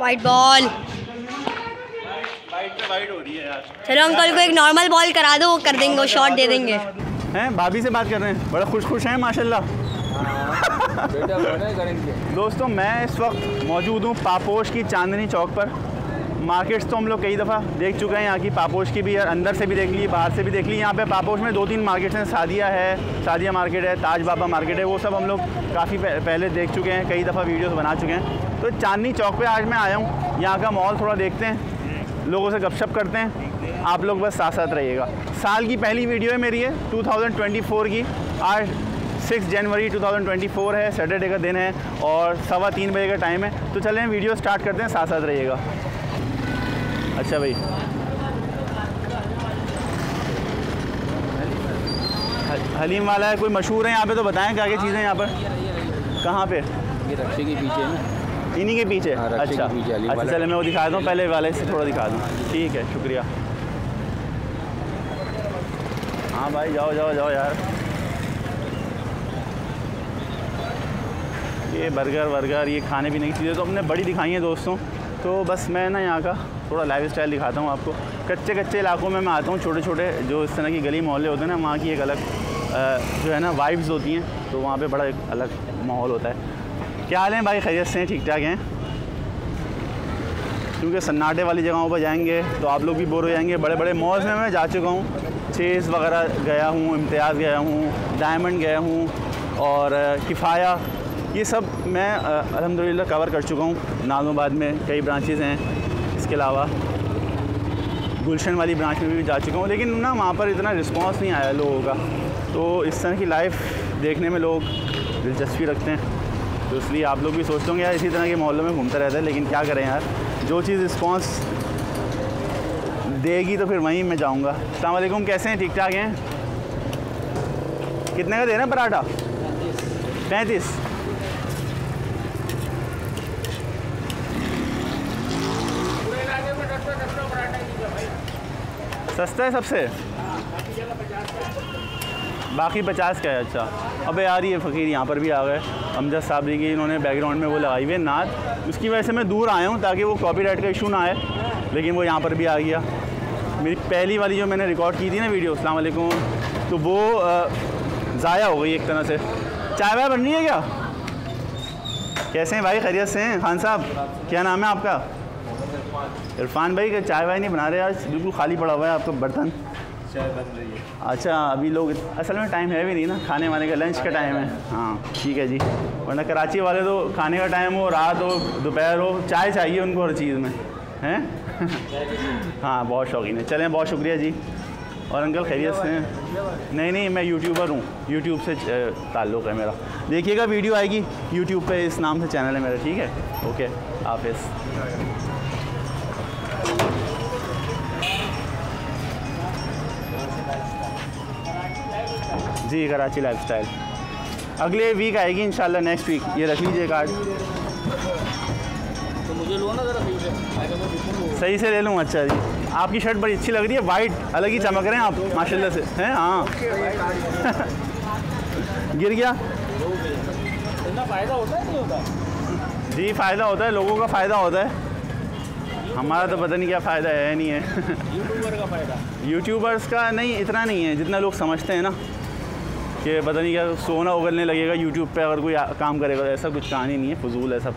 White ball हो है चलो अंकल को एक नॉर्मल बॉल करा दो वो कर देंगे वो शॉट दे देंगे। हैं भाभी से बात कर रहे हैं। बड़ा खुश खुश हैं माशाल्लाह। बेटा बने करेंगे। दोस्तों मैं इस वक्त मौजूद हूँ पापोश की चांदनी चौक पर। मार्केट्स तो हम लोग कई दफ़ा देख चुके हैं यहाँ की पापोश की भी और अंदर से भी देख ली बाहर से भी देख ली। यहाँ पे पापोश में दो तीन मार्केट्स हैं सादिया है सादिया मार्केट है ताज बाबा मार्केट है वो सब हम लोग काफ़ी पहले देख चुके हैं कई दफ़ा वीडियोस बना चुके हैं। तो चांदनी चौक पे आज मैं आया हूँ। यहाँ का माहौल थोड़ा देखते हैं। लोगों से गपशप करते हैं। आप लोग बस साथ साथ रहिएगा। साल की पहली वीडियो है मेरी है 2024 की। आज 6 जनवरी 2024 है सैटरडे का दिन है और सवा तीन बजे का टाइम है। तो चलें, वीडियो स्टार्ट करते हैं साथ साथ रहिएगा। अच्छा भाई। हलीम वाला है, कोई मशहूर है यहाँ पे तो बताएँ क्या क्या चीज़ें यहाँ पर। कहाँ पे? ये रक्षे के पीछे है इन्हीं के पीछे? हाँ, अच्छा। अच्छा चले मैं वो दिखा दूँ पहले वाले से थोड़ा दिखा दूँ। ठीक है शुक्रिया। हाँ भाई जाओ जाओ जाओ यार। ये बर्गर वर्गर ये खाने पीने की चीज़ें तो हमने बड़ी दिखाई हैं दोस्तों। तो बस मैं ना यहाँ का थोड़ा लाइफ स्टाइल दिखाता हूँ आपको। कच्चे कच्चे इलाकों में मैं आता हूँ छोटे छोटे जो इस तरह की गली मोहल्ले होते हैं ना वहाँ की एक अलग जो है ना वाइब्स होती हैं तो वहाँ पे बड़ा एक अलग माहौल होता है। क्या हाल है भाई? खैरियत से ठीक ठाक हैं? क्योंकि सन्नाटे वाली जगहों पर जाएँगे तो आप लोग भी बोर हो जाएँगे। बड़े बड़े मॉल्स में मैं जा चुका हूँ। चेस वगैरह गया हूँ इम्तियाज़ गया हूँ डायमंड गया हूँ और किफ़ाया ये सब मैं अ, अल्हम्दुलिल्लाह कवर कर चुका हूँ। नाजमाबाद में कई ब्रांचेज़ हैं। इसके अलावा गुलशन वाली ब्रांच में भी जा चुका हूँ। लेकिन ना वहाँ पर इतना रिस्पांस नहीं आया लोगों का। तो इस तरह की लाइफ देखने में लोग दिलचस्पी रखते हैं। तो इसलिए आप लोग भी सोचते होंगे, यार, इसी तरह के मोहल्लों में घूमते रहते हैं, लेकिन क्या करें यार? जो चीज़ रिस्पॉन्स देगी तो फिर वहीं मैं जाऊँगा। अलैक्म कैसे हैं? ठीक ठाक हैं? कितने का दे रहे हैं पराठा? पैंतीस। सस्ता है सबसे? बाकी पचास का है अच्छा। अबे यार, ये फ़कीर यहाँ पर भी आ गए। अमजद साहब जी की इन्होंने बैकग्राउंड में वो लगाई हुई है, नाद। उसकी वजह से मैं दूर आया हूँ ताकि वो कॉपीराइट का इशू ना आए, लेकिन वो यहाँ पर भी आ गया। मेरी पहली वाली जो मैंने रिकॉर्ड की थी ना वीडियो वालेकुम तो वो ज़ाया हो गई एक तरह से। चाय वाय बन रही है क्या? कैसे हैं भाई? खैरियत से हैं? खान साहब, क्या नाम है आपका? इरफान भाई, क्या चाय वाय नहीं बना रहे आज? बिल्कुल खाली पड़ा हुआ है आपका बर्तन। चाय बन रही है। अच्छा अभी लोग असल में टाइम है भी नहीं ना खाने वाने का लंच का टाइम है। हाँ। ठीक है जी। वरना कराची वाले तो खाने का टाइम हो रात हो दोपहर हो चाय चाहिए उनको हर चीज़ में। हैं? हाँ बहुत शौकीन है। चलें बहुत शुक्रिया जी। और अंकल खैरियत से नहीं नहीं मैं यूट्यूबर हूँ। यूट्यूब से ताल्लुक़ है मेरा। देखिएगा वीडियो आएगी यूट्यूब पे इस नाम से चैनल है मेरा ठीक है? ओके हाफिज़। जी कराची लाइफस्टाइल अगले वीक आएगी इंशाल्लाह नेक्स्ट वीक ये रख लीजिए कार्ड तो मुझे लो ना जरा से। दिखूँ। सही से ले लूँ अच्छा जी। आपकी शर्ट बड़ी अच्छी लग रही है वाइट अलग ही चमक रहे हैं आप माशाल्लाह से। हैं हाँ। गिर गया। फ़ायदा होता है नहीं होता? जी फ़ायदा होता है लोगों का फ़ायदा होता है। हमारा तो पता नहीं क्या फ़ायदा है नहीं है। यूट्यूबर का फ़ायदा। यूट्यूबर्स का नहीं इतना नहीं है जितना लोग समझते हैं ना। कि पता नहीं क्या सोना उगलने लगेगा यूट्यूब पे अगर कोई काम करेगा तो ऐसा कुछ कहानी नहीं है, फजूल है सब।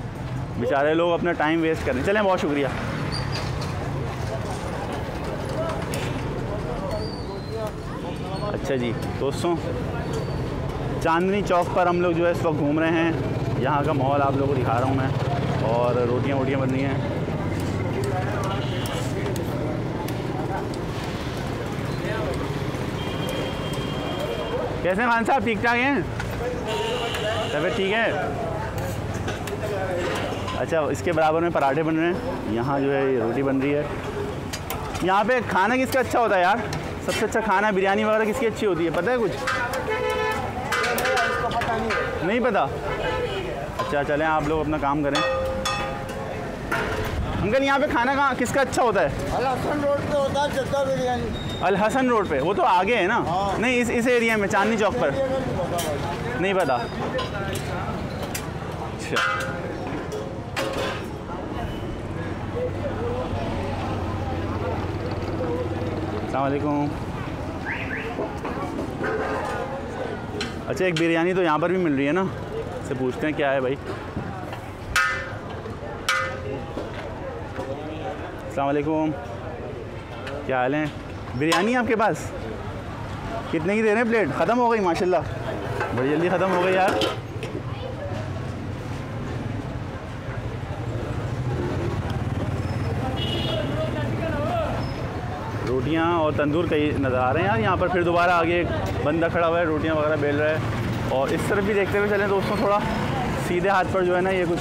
बेचारे लोग अपना टाइम वेस्ट करें चलें, बहुत शुक्रिया। अच्छा जी, दोस्तों, चांदनी चौक पर हम लोग जो है इस वक्त घूम रहे हैं। यहाँ का माहौल आप लोगों को दिखा रहा हूँ मैं। और रोटियाँ वोटियाँ बन रही हैं। कैसे खान साहब? ठीक ठाक हैं? तबीयत ठीक है? अच्छा इसके बराबर में पराठे बन रहे हैं। यहाँ जो है, ये रोटी बन रही है। यहाँ पे खाना किसका अच्छा होता है यार? सबसे अच्छा खाना बिरयानी वगैरह किसकी अच्छी होती है? पता है कुछ? नहीं पता? अच्छा चलें, आप लोग अपना काम करें। अंकल यहाँ पे खाना कहाँ किसका अच्छा होता है? अलहसन रोड पे होता है जद्दा बिरयानी। अल हसन रोड पे? वो तो आगे है ना? हाँ। नहीं इस इस एरिया में चांदनी चौक पर। नहीं पता भाई नहीं पता। अच्छा। अलैक्म अच्छा एक बिरयानी तो यहाँ पर भी मिल रही है ना? से पूछते हैं क्या है भाई? अलैक्म क्या हाल है? बिरयानी आपके पास? कितने की दे रहे हैं प्लेट ख़त्म हो गई, माशाल्लाह। बड़ी जल्दी ख़त्म हो गई यार। रोटियाँ और तंदूर कई नज़र आ रहे हैं यार, यहाँ पर फिर दोबारा आगे एक बंदा खड़ा हुआ है, रोटियाँ वगैरह बेल रहा है। और इस तरफ़ भी देखते हुए चलें दोस्तों, थोड़ा सीधे हाथ पर जो है ना ये कुछ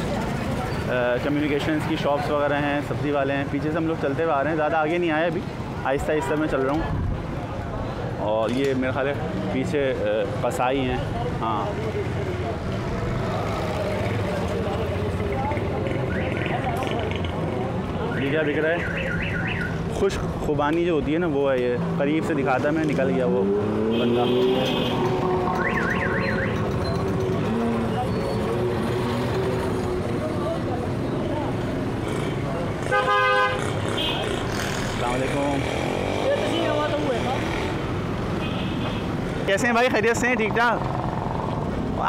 कम्युनिकेशन की शॉप्स वगैरह हैं, सब्ज़ी वाले हैं। पीछे से हम लोग चलते हुए आ रहे हैं, ज़्यादा आगे नहीं आए अभी। आहिस्ता आहिस्ता मैं चल रहा हूँ। और ये मेरे ख्याल पीछे कसाई हैं। हाँ। ये क्या दिख रहा है? खुश खुबानी जो होती है ना, वो है ये। करीब से दिखाता मैं, निकल गया वो बंदा अलैक्म कैसे हैं भाई? खैरियत से हैं? ठीक ठाक?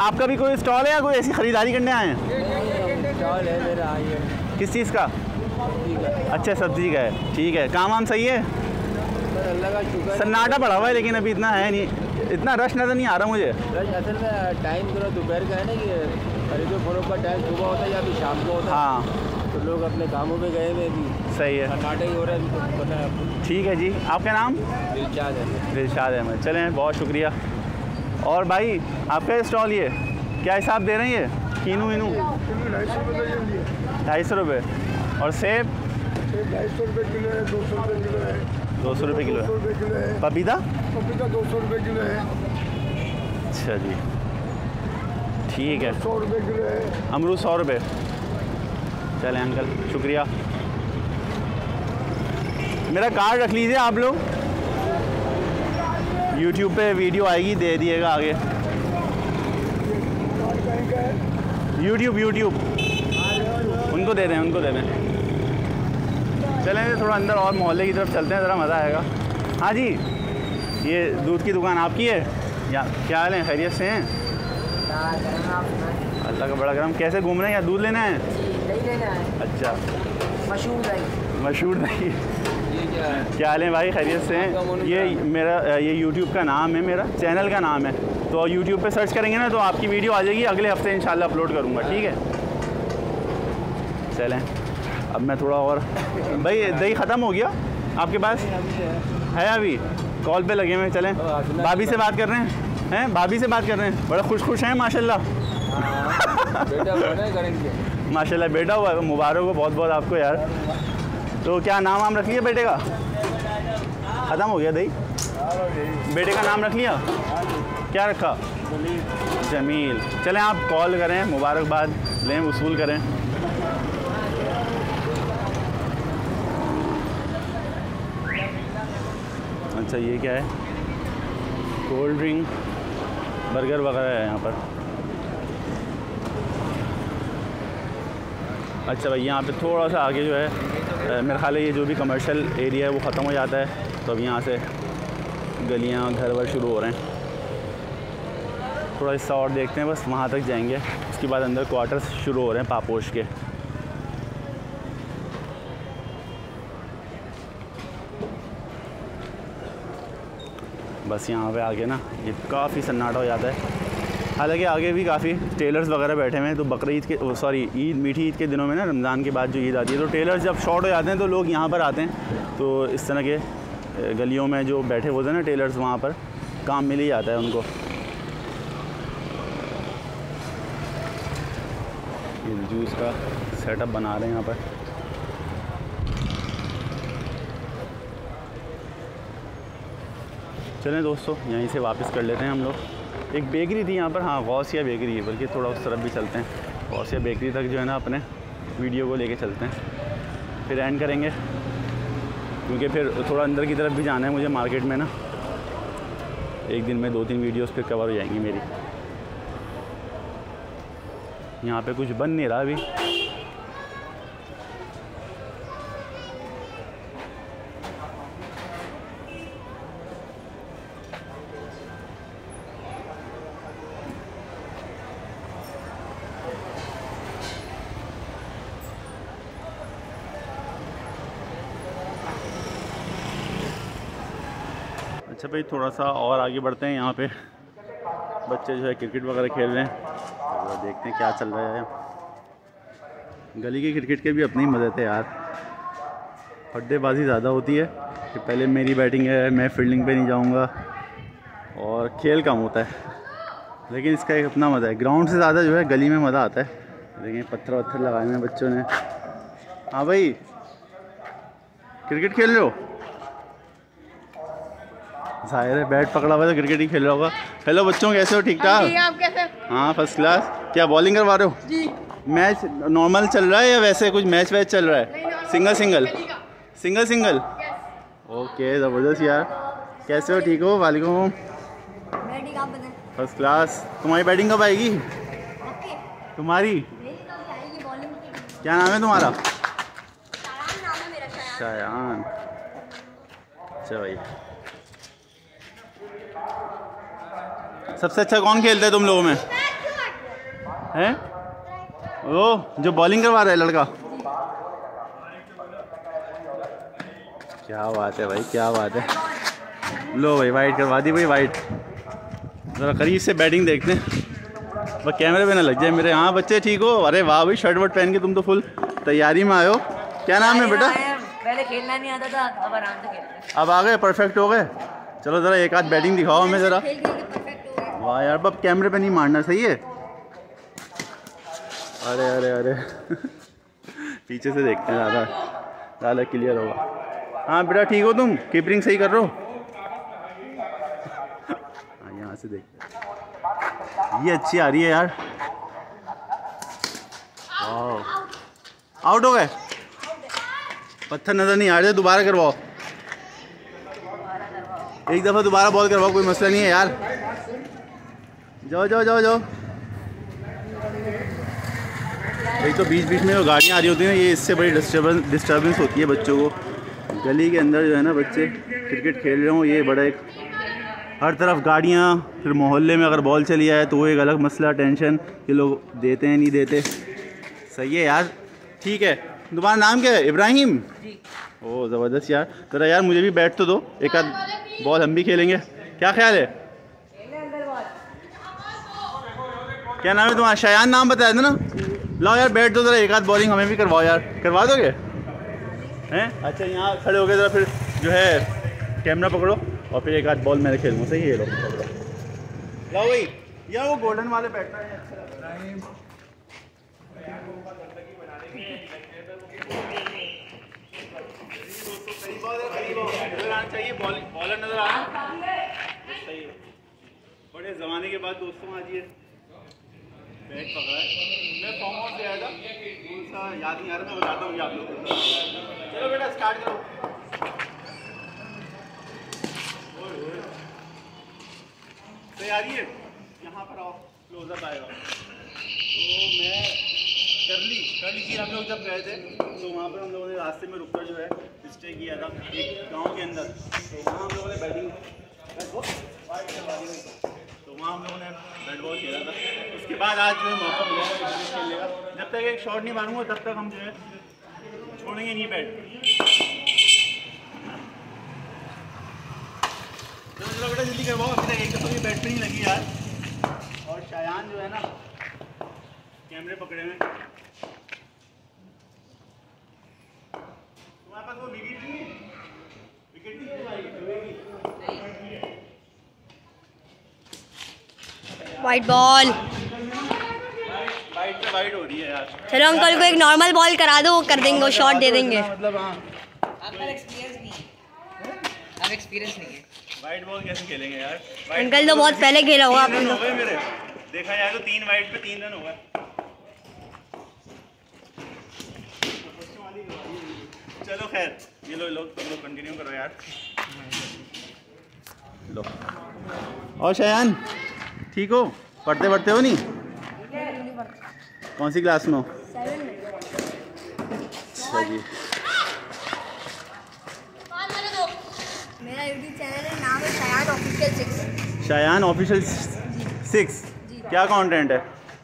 आपका भी कोई स्टॉल है या कोई ऐसी ख़रीदारी करने आए हैं? चावल है मेरा आइए। किस चीज़ का? अच्छा सब्ज़ी का है। ठीक है। काम वाम सही है? सन्नाटा पड़ा हुआ है लेकिन अभी इतना है नहीं। इतना रश नज़र नहीं आ रहा मुझे। रश असल में टाइम थोड़ा दोपहर का है ना कि खरीदो फरोख का टाइम सुबह होता है या फिर शाम को होता है। हाँ। लोग अपने कामों में गए हुए अभी सही है। नाटक ही हो रहा है अभी तो पता है आपको। ठीक है जी। आपका नाम? दिलचाद है दिलशाद अहमद। चलें बहुत शुक्रिया। और भाई आपका स्टॉल ये क्या हिसाब दे रहे हैं ये? कीनू वीनू ढाई सौ रुपये और सेब? ढाई सौ रुपये किलो है दो सौ रुपये किलो है। दो सौ रुपये किलो रुपये किलो है पपीता? पपीता दो सौ रुपये किलो है। अच्छा जी। ठीक है। सौ रुपये किलो है। अमरूद सौ रुपये चलें अंकल शुक्रिया। मेरा कार्ड रख लीजिए आप लोग। यूट्यूब पे वीडियो आएगी दे दिएगा आगे। यूट्यूब यूट्यूब उनको दे दें उनको दे दें। चलें थोड़ा अंदर और मोहल्ले की तरफ़ चलते हैं ज़रा मज़ा आएगा। हाँ जी ये दूध की दुकान आपकी है? या क्या हाल है? खैरियत से हैं? अल्लाह का बड़ा करम। कैसे घूम रहे हैं? या दूध लेना है? लेना है। अच्छा। मशहूर दही मशहूर नहीं। ये क्या है? क्या हाल है भाई? खैरियत से हैं? ये मेरा ये यूट्यूब का नाम है मेरा। चैनल का नाम है। तो यूट्यूब पे सर्च करेंगे ना तो आपकी वीडियो आ जाएगी। अगले हफ़्ते इंशाल्लाह अपलोड करूँगा ठीक है? चलें। अब मैं थोड़ा और भाई दही ख़त्म हो गया। आपके पास? है। अभी? कॉल पे लगे हुए चलें। भाभी से बात कर रहे हैं? हैं? भाभी से बात कर रहे हैं। बड़ा खुश खुश हैं माशाल्लाह। बेटा करेंगे। माशाल्लाह, बेटा हुआ मुबारक हो बहुत बहुत आपको यार। तो क्या नाम वाम रख लिया बेटे का? ख़त्म हो गया दही? बेटे का नाम रख लिया? क्या रखा? जमील। चलें, आप कॉल करें, मुबारकबाद लें, वसूल करें। अच्छा ये क्या है? कोल्ड ड्रिंक, बर्गर वगैरह है यहाँ पर। अच्छा भाई, यहाँ पे थोड़ा सा आगे जो है मेरा ख्याल ये जो भी कमर्शियल एरिया है, वो ख़त्म हो जाता है। तो अब यहाँ से गलियाँ घर वर शुरू हो रहे हैं। थोड़ा हिस्सा और देखते हैं, बस वहाँ तक जाएँगे। उसके बाद अंदर क्वार्टर्स शुरू हो रहे हैं पापोश के। बस यहाँ पे आगे ना, ये काफ़ी सन्नाटा हो जाता है। हालाँकि आगे भी काफ़ी टेलर्स वगैरह बैठे हुए हैं तो बकरीद के सॉरी ईद, मीठी ईद के दिनों में ना, रमज़ान के बाद जो ईद आती है तो टेलर्स जब शॉर्ट हो जाते हैं तो लोग यहाँ पर आते हैं। तो इस तरह के गलियों में जो बैठे होते हैं ना टेलर्स वहाँ पर काम मिल ही जाता है उनको। जूस का सेटअप बना रहे हैं यहाँ पर। चलें दोस्तों, यहीं से वापस कर लेते हैं हम लोग। एक बेकरी थी यहाँ पर हाँ गौसिया बेकरी है, बल्कि थोड़ा उस तरफ़ भी चलते हैं। गौसिया बेकरी तक जो है ना अपने वीडियो को लेके चलते हैं। फिर एंड करेंगे, क्योंकि फिर थोड़ा अंदर की तरफ़ भी जाना है मुझे मार्केट में ना। एक दिन में दो तीन वीडियोस फिर कवर हो जाएँगी मेरी। यहाँ पे कुछ बन नहीं रहा अभी। अच्छा भाई थोड़ा सा और आगे बढ़ते हैं यहाँ पे। बच्चे जो है क्रिकेट वगैरह खेल रहे हैं। तो देखते हैं क्या चल रहा है। गली के क्रिकेट के भी अपनी ही मज़े थे यार। हड्डेबाजी ज़्यादा होती है कि पहले मेरी बैटिंग है, मैं फील्डिंग पे नहीं जाऊँगा। और खेल कम होता है। लेकिन इसका एक अपना मज़ा है। ग्राउंड से ज़्यादा जो है गली में मज़ा आता है। देखें पत्थर वत्थर लगाए हैं बच्चों ने। हाँ भाई, क्रिकेट खेल रहे हो? ज़ाहिर है बैट पकड़ा हुआ है तो क्रिकेट ही खेल रहा होगा। हेलो बच्चों कैसे हो? ठीक ठाक? आप कैसे हाँ? फ़र्स्ट क्लास क्या बॉलिंग करवा रहे हो? जी। मैच नॉर्मल चल रहा है या वैसे कुछ मैच वैच चल रहा है? Single single single single okay ज़बरदस्त यार। कैसे हो? ठीक हो? वालेकुम। बैटिंग फ़र्स्ट क्लास तुम्हारी बैटिंग कब आएगी? तुम्हारी? मेरी तो अभी आएगी बॉलिंग की? क्या नाम है तुम्हारा? है शायान। अच्छा भाई सबसे अच्छा कौन खेलता है तुम लोगों में? हैं? वो जो बॉलिंग करवा रहा है लड़का। क्या बात है भाई क्या बात है। लो भाई वाइट करवा दी भाई वाइट ज़रा करीब से बैटिंग देखते हैं। बस कैमरे पे ना लग जाए मेरे। हाँ बच्चे ठीक हो? अरे वाह भाई शर्ट वर्ट पहन के तुम तो फुल तैयारी में आयो क्या नाम है बेटा? पहले खेलना नहीं आता था अब आराम से खेलते अब आ गए परफेक्ट हो गए। चलो ज़रा एक आध बैटिंग दिखाओ हमें ज़रा खेल खेल के परफेक्ट हो गए वाह यार अब कैमरे पे नहीं मारना सही है? अरे अरे अरे। पीछे से देखते हैं ज़्यादा ज़्यादा क्लियर होगा। हाँ बेटा ठीक हो तुम? कीपरिंग सही कर रहे हो? हाँ यहाँ से देखते ये अच्छी आ रही है यार। आउट हो गए। पत्थर नज़र नहीं आ रहे दोबारा करवाओ। एक दफ़ा दोबारा बॉल करवाओ कोई मसला नहीं है यार। जाओ जाओ जाओ जाओ। एक तो बीच बीच में जो गाड़ियाँ आ रही होती हैं ये इससे बड़ी डिस्टर्बेंस डिस्टर्बेंस होती है बच्चों को। गली के अंदर जो है ना बच्चे क्रिकेट खेल रहे हो ये बड़ा एक हर तरफ़ गाड़ियाँ फिर मोहल्ले में अगर बॉल चली आए तो वो एक अलग मसला टेंशन कि लोग देते हैं नहीं देते। सही है यार। ठीक है। तुम्हारा नाम क्या है? इब्राहिम? ओ ज़बरदस्त यार। तेरा यार मुझे भी बैठ तो दो। एक आध बॉल हम भी खेलेंगे। क्या ख्याल है? क्या नाम है तुम्हारा? शायान नाम बताया था ना? लाओ यार, बैठ दो ज़रा, एक आध बॉलिंग हमें भी करवाओ यार। करवा दोगे? हैं? अच्छा यहाँ खड़े हो गए ज़रा फिर जो है कैमरा पकड़ो और फिर एक आध बॉल मैंने खेलूँ सही है लो लाओ भाई, यार वो गोल्डन वाले बैठना है बड़े ज़माने के बाद दोस्तों आज ये बैट पकड़ा है। मैं फॉर्म हाउस से आया था। सा? याद नहीं आ रहा, मैं बताता हूँ आप लोगों चलो बेटा स्टार्ट करो। तैयारी है? यहाँ पर आओ। क्लोजअप आएगा तो मैं करली करली की हम लोग जब गए थे तो वहाँ पर हम लोगों ने रास्ते में रुककर जो है स्टे किया था एक गाँव के अंदर। तो वहाँ हम लोगों ने बैटिंग वहाँ हम लोगों ने बैट बॉल खेला था। उसके बाद आज जो है मौका मिला खेलने का जब तक एक शॉट नहीं मारूँगा, तब तक हम जो है छोड़ेंगे नहीं बैट। बेटा जल्दी करवाओ, अभी तक एक दफ़ा भी बैट नहीं लगी यार। और शायान जो है ना, कैमरे पकड़े हुए तुम्हारे पास वो विकेट नहीं है तुम्हारी वाइट बॉल हो है चलो अंकल को एक नॉर्मल बॉल करा दो वो कर देंगे वो शॉट दे देंगे। मतलब हाँ एक्सपीरियंस नहीं है अब एक्सपीरियंस नहीं है वाइट बॉल कैसे खेलेंगे यार अंकल तो बहुत पहले खेला होगा आपने। हो देखा जाए तो तीन वाइट पे तीन रन हो गए चलो खैर ये लो लोग तुम लोग कंटिन्यू करो यार। लो और शयान? ठीक हो? पढ़ते पढ़ते हो नहीं? कौन सी क्लास में हो? अच्छा जी मेरा यूट्यूब चैनल नाम शायान ऑफिशियल सिक्स। क्या कंटेंट है?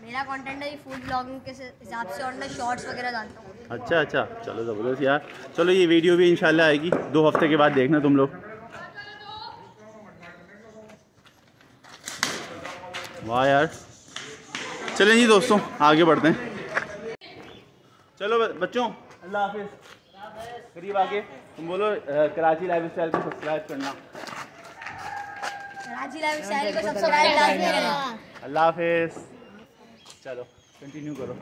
मेरा कंटेंट है फ़ूड ब्लॉगिंग के हिसाब से और मैं शॉर्ट्स वगैरह डालता हूँ। अच्छा अच्छा। चलो ज़बरदस्त यार। चलो ये वीडियो भी इंशाल्लाह आएगी। दो हफ़्ते के बाद देखना तुम लोग। वाह यार। चलें जी दोस्तों आगे बढ़ते हैं। चलो बच्चों अल्लाह हाफिज़। करीब आके तुम बोलो कराची लाइफ स्टाइल को सब्सक्राइब करना। कराची लाइफ स्टाइल को सब्सक्राइब करना। अल्लाह हाफिज़। चलो कंटिन्यू करो।